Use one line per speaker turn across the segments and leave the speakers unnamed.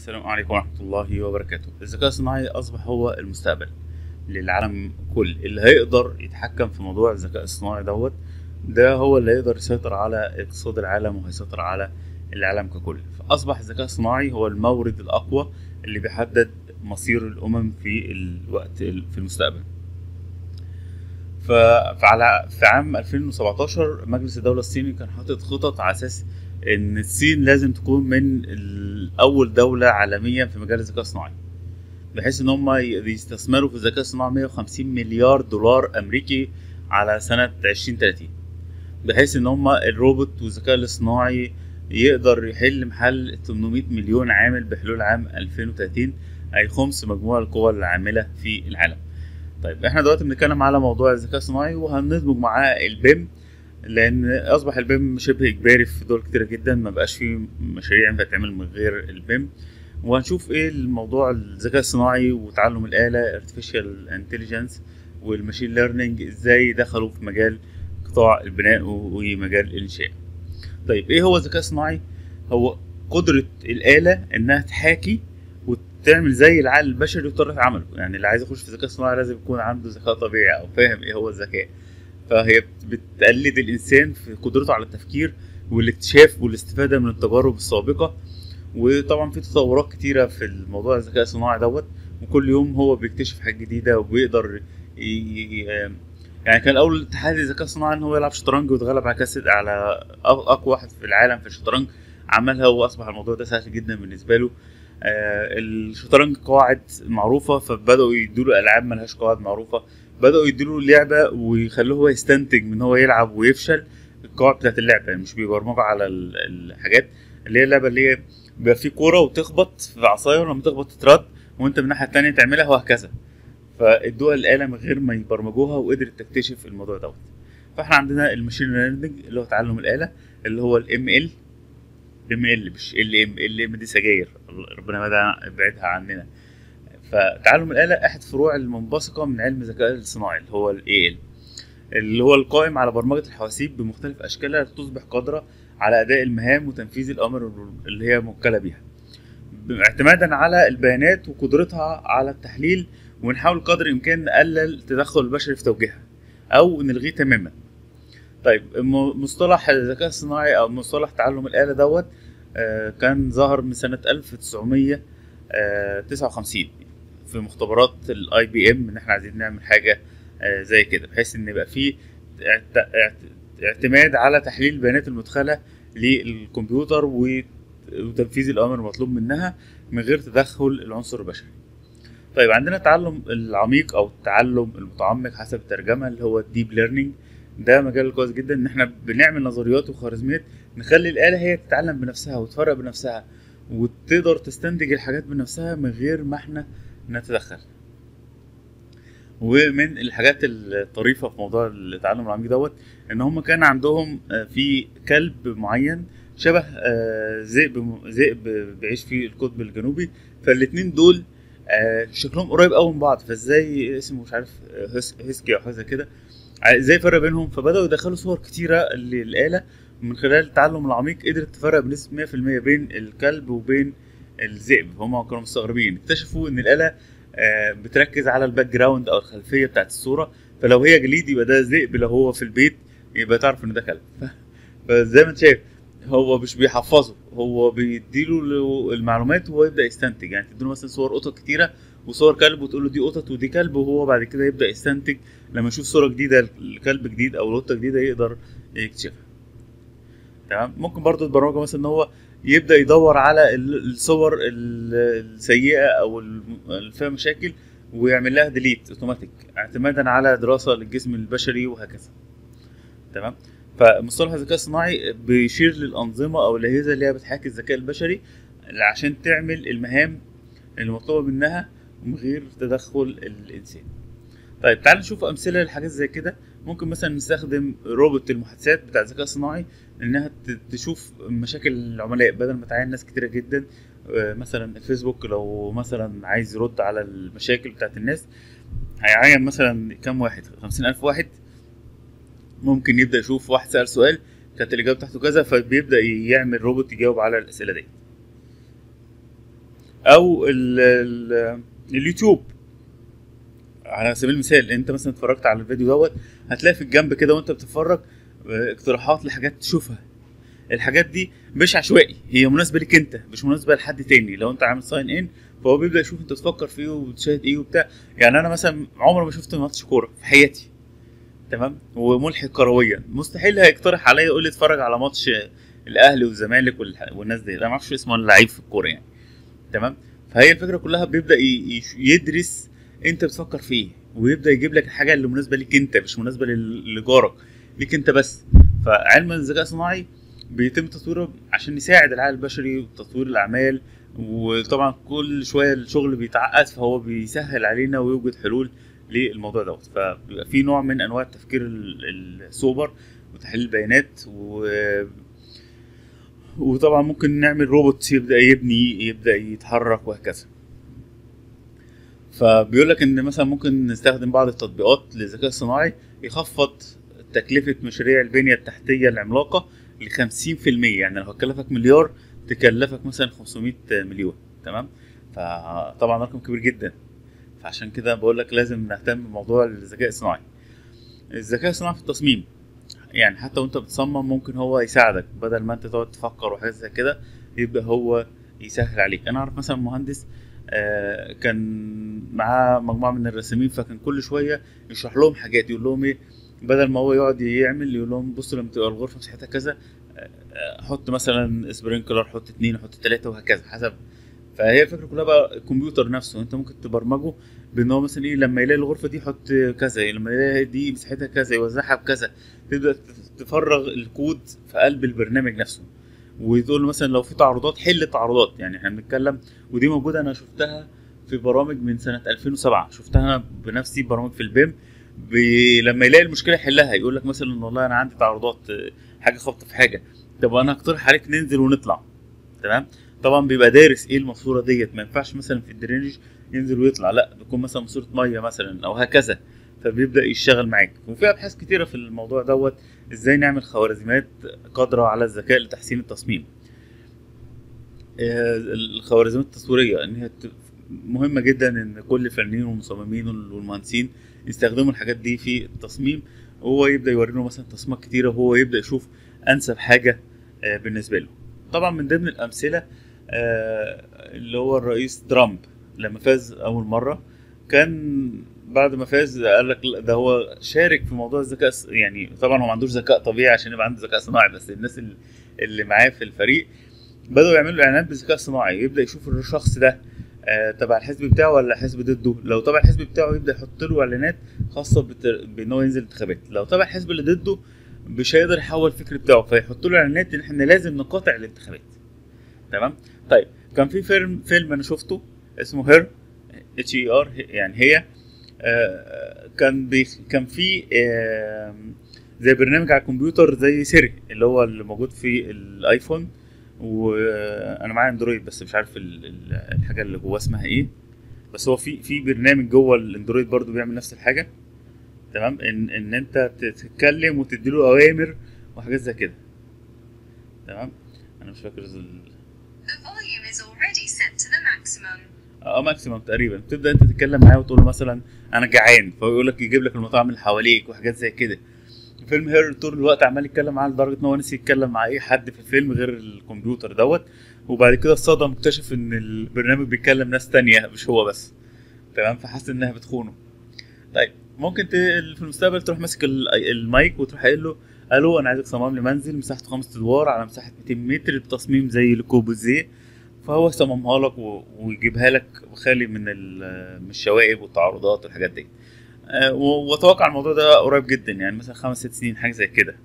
السلام عليكم ورحمة الله وبركاته. الذكاء الصناعي أصبح هو المستقبل للعالم كل اللي هيقدر يتحكم في موضوع الذكاء الصناعي دوت ده هو اللي هيقدر يسيطر على اقتصاد العالم وهيسيطر على العالم ككل. فأصبح الذكاء الصناعي هو المورد الأقوى اللي بيحدد مصير الأمم في الوقت في المستقبل. فعلى في عام 2017 مجلس الدولة الصيني كان حاطط خطط على أساس إن الصين لازم تكون من أول دولة عالميا في مجال الذكاء الصناعي بحيث إن هم يستثمروا في الذكاء الصناعي 150 مليار دولار أمريكي على سنة 2030 بحيث إن هم الروبوت والذكاء الاصطناعي يقدر يحل محل 800 مليون عامل بحلول عام 2030 أي خمس مجموع القوى العاملة في العالم. طيب إحنا دلوقتي بنتكلم على موضوع الذكاء الصناعي وهندمج معاه البيم لأن أصبح ال BIM شبه إجباري في دول كتيرة جدا ما بقاش فيه مشاريع ينفع تعمل من غير ال BIM. وهنشوف إيه الموضوع الذكاء الصناعي وتعلم الآلة artificial intelligence وال machine learning إزاي دخلوا في مجال قطاع البناء ومجال الإنشاء. طيب إيه هو الذكاء الصناعي؟ هو قدرة الآلة إنها تحاكي وتعمل زي العقل البشري وطريقه عمله. يعني اللي عايز يخش في الذكاء الصناعي لازم يكون عنده ذكاء طبيعي أو فاهم إيه هو الذكاء. فهي بت- بتقلد الإنسان في قدرته على التفكير والاكتشاف والاستفادة من التجارب السابقة. وطبعا في تطورات كتيرة في الموضوع الذكاء الصناعي دوت. وكل يوم هو بيكتشف حاجات جديدة وبيقدر يعني كان اول تحدي الذكاء الصناعي إن هو يلعب شطرنج ويتغلب على كاسد على أقوى واحد في العالم في الشطرنج. عملها وأصبح الموضوع ده سهل جدا بالنسبة له. الشطرنج قواعد معروفة فبدأوا يدوا ألعاب ملهاش قواعد معروفة. بدأوا يدوا لعبة ويخلوه هو يستنتج من هو يلعب ويفشل. القواعد بتاعت اللعبة يعني مش بيبرمجوا على ال- الحاجات. اللي هي اللعبة اللي هي بيبقى في كورة وتخبط في عصايه ولما تخبط تترد وأنت من الناحية التانية تعملها وهكذا. فادوها الاله من غير ما يبرمجوها وقدرت تكتشف الموضوع دوت. فإحنا عندنا ال machine learning اللي هو تعلم الآلة اللي هو ال ML ML مش LM دي سجاير. ربنا يبعدها عننا. فتعلم الآلة. أحد فروع المنبثقة من علم الذكاء الصناعي اللي هو ال اللي هو القائم على برمجة الحواسيب بمختلف أشكالها لتصبح قادرة على أداء المهام وتنفيذ الأمر اللي هي موكلة بيها. اعتمادا على البيانات وقدرتها على التحليل ونحاول قدر الإمكان نقلل التدخل البشري في توجيهها أو نلغيه تماما. طيب مصطلح الذكاء الصناعي أو مصطلح تعلم الآلة دوت آه، كان ظهر من سنة 1959 في مختبرات ال IBM إن إحنا عايزين نعمل حاجة آه، زي كده بحيث إن يبقى في اعت- اعت- اعتماد على تحليل البيانات المدخلة للكمبيوتر وتنفيذ الأوامر المطلوب منها من غير تدخل العنصر البشري. طيب عندنا التعلم العميق أو التعلم المتعمق حسب الترجمة اللي هو ال deep learning ده مجال كويس جدا إن إحنا بنعمل نظريات وخوارزميات نخلي الآلة هي تتعلم بنفسها وتفرق بنفسها وتقدر تستنتج الحاجات بنفسها من غير ما إحنا نتدخل. ومن الحاجات الطريفة في موضوع التعلم العميق دوت إن هم كان عندهم آه، في كلب معين شبه آه، ذئب ذئب بيعيش في القطب الجنوبي فالاتنين دول آه، شكلهم قريب قوي من بعض فإزاي اسمه مش عارف hus- husky أو حاجة كده إزاي فرق بينهم؟ فبدأوا يدخلوا صور كتيرة للآلة من خلال التعلم العميق قدرت تفرق بنسبة 100% بين الكلب وبين الذئب. هم كانوا مستغربين. اكتشفوا إن الآلة آه، بتركز على ال background أو الخلفية بتاعت الصورة. فلو هي جليد يبقى ده ذئب لو هو في البيت يبقى تعرف إن ده كلب. فزي ما أنت شايف هو مش بيحفظه هو بيديله له المعلومات وهو يبدأ يستنتج. يعني تديله مثلا صور قطط كتيرة وصور كلب وتقول له دي قطط ودي كلب وهو بعد كده يبدأ يستنتج. لما يشوف صورة جديدة لكلب جديد أو لقطة جديدة يقدر يكتشفها. تمام؟ ممكن برضو البرمجة مثلا إن هو يبدأ يدور على ال- الصور ال- السيئة أو اللي فيها مشاكل ويعمل لها delete automatic اعتمادا على دراسة للجسم البشري وهكذا. تمام؟ فمصطلح الذكاء الصناعي بيشير للأنظمة أو الأجهزة اللي هي بتحاكي الذكاء البشري عشان تعمل المهام اللي مطلوبة منها من غير تدخل الإنسان. طيب تعال نشوف أمثلة لحاجات زي كده. ممكن مثلا نستخدم روبوت المحادثات بتاع الذكاء الصناعي إنها تشوف مشاكل العملاء بدل ما تعين ناس كتيرة جدا. آه، مثلا الفيسبوك لو مثلا عايز يرد على المشاكل بتاعت الناس هيعين مثلا كام واحد؟ خمسين ألف واحد. ممكن يبدأ يشوف واحد سأل سؤال كانت الإجابة بتاعته كذا فبيبدأ يعمل روبوت يجاوب على الأسئلة دي. ال ال اليوتيوب على سبيل المثال انت مثلا اتفرجت على الفيديو دوت هتلاقي في الجنب كده وانت بتتفرج آه، اقتراحات لحاجات تشوفها. الحاجات دي مش عشوائي هي مناسبة ليك انت مش مناسبة لحد تاني. لو انت عامل sign in فهو بيبدأ يشوف انت تفكر في إيه وبتشاهد إيه وبتاع. يعني أنا مثلا عمري ما شفت ماتش كورة في حياتي. تمام؟ وملحق كرويا. مستحيل هيقترح عليا يقول لي اتفرج على ماتش الأهلي والزمالك والناس دي. أنا ما أعرفش اسمه اللعيب في الكورة يعني. تمام؟ فهي الفكرة كلها بيبدأ يدرس انت بتفكر في إيه ويبدأ يجيب لك الحاجة اللي مناسبة ليك انت مش مناسبة لجارك ليك انت بس. فعلم الذكاء الصناعي بيتم تطويره عشان يساعد العقل البشري وتطوير الأعمال وطبعا كل شوية الشغل بيتعقد فهو بيسهل علينا ويوجد حلول للموضوع دوت. فبيبقى في نوع من أنواع التفكير ال- السوبر وتحليل البيانات و وطبعا ممكن نعمل روبوت يبدأ يبني يبدأ يتحرك وهكذا. فبيقول لك إن مثلا ممكن نستخدم بعض التطبيقات للذكاء الصناعي يخفض تكلفة مشاريع البنية التحتية العملاقة ل 50% يعني لو هتكلفك مليار تكلفك مثلا 500 مليون. تمام؟ فطبعا رقم كبير جدا. فعشان كده بقول لك لازم نهتم بموضوع الذكاء الصناعي الذكاء الصناعي في التصميم. يعني حتى وانت بتصمم ممكن هو يساعدك. بدل ما انت تقعد تفكر وحاجات زي كده يبدا هو يسهل عليك. أنا أعرف مثلا مهندس آه، كان معاه مجموعة من الرسامين فكان كل شوية يشرح لهم حاجات يقول لهم إيه بدل ما هو يقعد يعمل يقول لهم بصوا لما تبقى الغرفة مساحتها كذا آه، آه، حط مثلا sprinkler حط اتنين حط تلاتة وهكذا حسب فهي الفكرة كلها بقى الكمبيوتر نفسه. انت ممكن تبرمجه بان هو مثلا إيه لما يلاقي الغرفة دي يحط كذا لما يلاقي دي مساحتها كذا يوزعها بكذا تبدأ تفرغ الكود في قلب البرنامج نفسه. وتقول مثلا لو في تعارضات حل التعارضات يعني إحنا بنتكلم ودي موجودة أنا شفتها في برامج من سنة 2007 شفتها بنفسي برامج في ال BIM. ب... لما يلاقي المشكلة يحلها. يقول لك مثلا والله أنا عندي تعارضات آه، حاجة خبط في حاجة. طب أنا هقترح عليك ننزل ونطلع. تمام؟ طبعا بيبقى دارس إيه الماسورة ديت؟ ما ينفعش مثلا في الدرينج ينزل ويطلع لا بيكون مثلا ماسورة مية مثلا أو هكذا فبيبدأ يشتغل معاك. وفي أبحاث كتيرة في الموضوع دوت إزاي نعمل خوارزميات قادرة على الذكاء لتحسين التصميم. آه، الخوارزميات التصويرية إن هي مهمة جدا إن كل الفنانين والمصممين والمهندسين يستخدموا الحاجات دي في التصميم وهو يبدأ يوري له مثلا تصميمات كتيرة وهو يبدأ يشوف أنسب حاجة آه، بالنسبة له. طبعا من ضمن الأمثلة اللي هو الرئيس ترامب لما فاز أول مرة. كان بعد ما فاز قال لك ده هو شارك في موضوع الذكاء يعني طبعا هو ما عندوش ذكاء طبيعي عشان يبقى عنده ذكاء صناعي بس الناس اللي- معاه في الفريق بدأوا يعملوا إعلانات بالذكاء الصناعي يبدأ يشوف الشخص ده آه، تبع الحزب بتاعه ولا حزب ضده. لو تبع الحزب بتاعه يبدأ يحط له إعلانات خاصة بت- بإن هو ينزل انتخابات. لو تبع الحزب اللي ضده مش هيقدر يحول الفكر بتاعه فيحط له إعلانات إن إحنا لازم نقاطع الانتخابات. تمام؟ طيب. كان في فيلم فيلم أنا شفته اسمه هير اتش اي ار يعني هي آه، كان بي كان في آه، زي برنامج على الكمبيوتر زي سيري اللي هو اللي موجود في الآيفون وأنا معايا أندرويد بس مش عارف ال- ال- الحاجة اللي جواه اسمها إيه. بس هو في في برنامج جوه الأندرويد برضو بيعمل نفس الحاجة. تمام؟ إن إن أنت تتكلم وتديله أوامر وحاجات زي كده. تمام؟ أنا مش فاكر
maximum.
آه maximum تقريبا. تبدا أنت تتكلم معاه وتقول له مثلا أنا جعان فهو يقول لك يجيب لك المطاعم اللي حواليك وحاجات زي كده. فيلم Her طول الوقت عمال يتكلم معاه لدرجة إن هو نسي يتكلم مع أي حد في الفيلم غير الكمبيوتر دوت. وبعد كده اتصدم اكتشف إن البرنامج بيتكلم ناس تانية مش هو بس. تمام؟ فحس إنها بتخونه. طيب ممكن. في المستقبل تروح ماسك ال- المايك وتروح قايل له ألو أنا عايزك تصمم لي منزل مساحته خمس أدوار على مساحة 200 متر بتصميم زي لوكوربوزييه. فهو يصممها لك ويجيبها لك خالي من من الشوائب والتعارضات والحاجات دي. آه، واتوقع الموضوع ده قريب جدا يعني مثلا خمس ست سنين حاجة زي كده.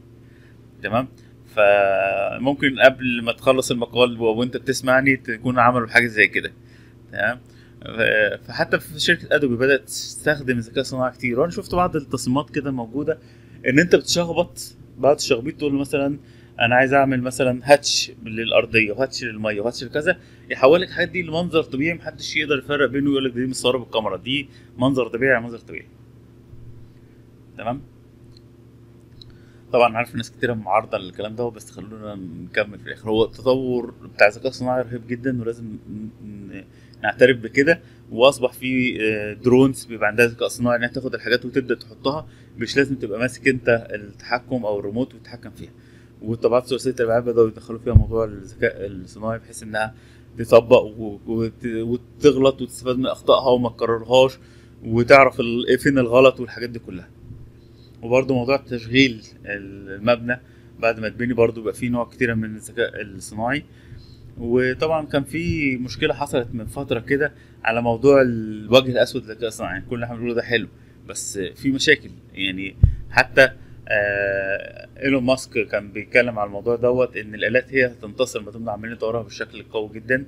تمام؟ فممكن قبل ما تخلص المقال وانت بتسمعني تكون عملوا حاجة زي كده. تمام؟ فحتى في شركة أدوبي بدأت تستخدم الذكاء الصناعي كتير. وأنا شفت بعض التصميمات كده موجودة إن أنت بتشخبط بعد الشخبيط تقول له مثلا أنا عايز اعمل مثلا هاتش للارضيه وهاتش للميه وهاتش لكذا. يحول لك الحاجات دي لمنظر طبيعي محدش يقدر يفرق بينه ويقول لك دي مصوره بالكاميرا. دي منظر طبيعي على منظر طبيعي. تمام؟ طبعا عارف ناس كتيرة معارضة للكلام ده بس خلونا نكمل في الآخر. هو التطور بتاع الذكاء الصناعي رهيب جدا ولازم نعترف بكده. وأصبح في آه، درونز بيبقى عندها ذكاء صناعي إنها تاخد الحاجات وتبدأ تحطها. مش لازم تبقى ماسك أنت التحكم أو الريموت وتتحكم فيها. والطبعات ثلاثية الألعاب بدأوا يدخلوا فيها موضوع الذكاء الصناعي بحيث إنها تطبق وتغلط وتستفاد من أخطائها وما تكررهاش وتعرف فين الغلط والحاجات دي كلها. وبرضه موضوع تشغيل المبنى بعد ما تبني برضه بيبقى فيه نوع كتيرة من الذكاء الصناعي وطبعا كان في مشكلة حصلت من فترة كده على موضوع الوجه الأسود للذكاء الصناعي كل اللي إحنا بنقوله ده حلو بس في مشاكل يعني حتى آه إيلون ماسك كان بيتكلم على الموضوع دوت إن الآلات هي هتنتصر ما دمنا عمالين نطورها بالشكل القوي جدا.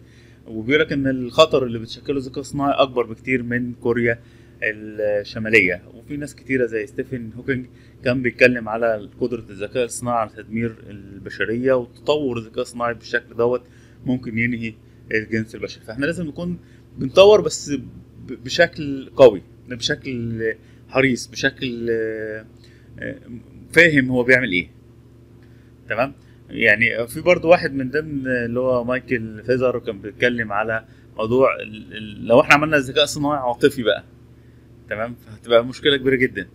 وبيقول لك إن الخطر اللي بتشكله الذكاء الصناعي أكبر بكتير من كوريا الشمالية. وفي ناس كتيرة زي ستيفن هوكينج كان بيتكلم على قدرة الذكاء الصناعي على تدمير البشرية وتطور الذكاء الصناعي بالشكل دوت ممكن ينهي الجنس البشري. فإحنا لازم نكون بنطور بس بشكل قوي بشكل حريص بشكل آه، فاهم هو بيعمل إيه. تمام؟ يعني في برضو واحد من ضمن اللي هو مايكل فيزر كان بيتكلم على موضوع لو إحنا عملنا ذكاء صناعي عاطفي بقى. تمام؟ فهتبقى مشكلة كبيرة جدا.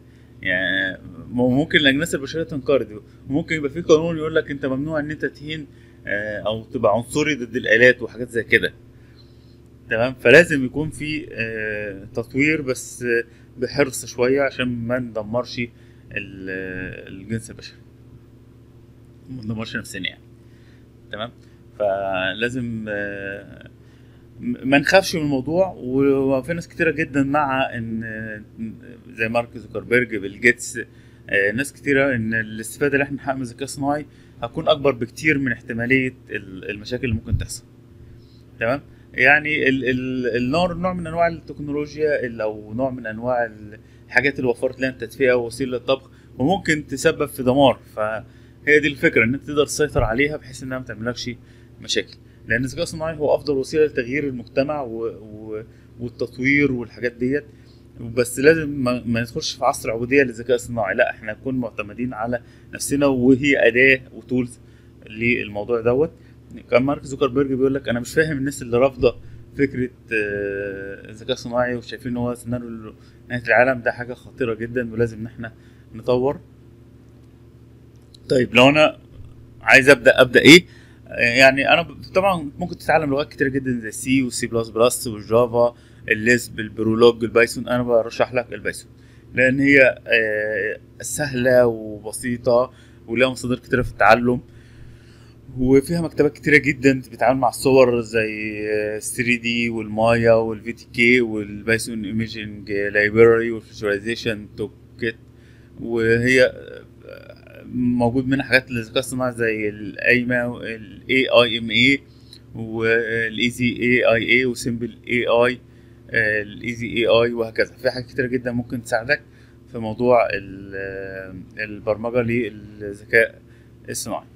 يعني ممكن الاجناس البشرية تنقرض. وممكن يبقى في قانون يقول لك أنت ممنوع إن أنت تهين آه، أو تبقى عنصري ضد الآلات وحاجات زي كده. تمام؟ فلازم يكون في آه، تطوير بس بحرص شوية عشان ما ندمرش الجنس البشري ما ندمرش نفسنا يعني. تمام؟ فلازم آه، ما نخافش من الموضوع وفي ناس كتيرة جدا مع إن آه، زي مارك زوكربيرج بيل جيتس آه، ناس كتيرة إن الاستفادة اللي إحنا نحقق من الذكاء الصناعي هتكون أكبر بكتير من احتمالية ال- المشاكل اللي ممكن تحصل. تمام؟ يعني ال ال النوع نوع من أنواع التكنولوجيا ال- أو نوع من أنواع الحاجات اللي وفرت لنا التدفئة ووسيلة للطبخ وممكن تسبب في دمار. فهي دي الفكرة إن أنت تقدر تسيطر عليها بحيث إنها ما تعملكش مشاكل. لأن الذكاء الصناعي هو أفضل وسيلة لتغيير المجتمع و... و... والتطوير والحاجات ديت. بس لازم ما, ما ندخلش في عصر عبودية للذكاء الصناعي لا إحنا نكون معتمدين على نفسنا وهي أداة وتولز للموضوع دوت. كان مارك زوكربيرج بيقول لك أنا مش فاهم الناس اللي رافضة فكرة آه، الذكاء الصناعي وشايفين إن هو سيناريو نهايه العالم ده حاجة خطيرة جدا ولازم إن إحنا نطور. طيب لو أنا عايز أبدأ أبدأ إيه؟ يعني أنا طبعا ممكن تتعلم لغات كتير جدا زي سي والسي بلس بلس والجافا الليسب البرولوج البايثون. أنا برشح لك ال Python لأن هي آه، سهلة وبسيطة ولها مصادر كتيرة في التعلم. وفيها مكتبات كتيرة جدا بتتعامل مع الصور زي 3D وال Maya وال VTK وال Python Imaging Library وال Visualization Toolkit وهي موجود منها حاجات للذكاء الصناعي زي ال AIMA ال A I M A وال Easy AI AI و Simple AI ال Easy AI وهكذا. في حاجات كتيرة جدا ممكن تساعدك في موضوع ال- البرمجة للذكاء الصناعي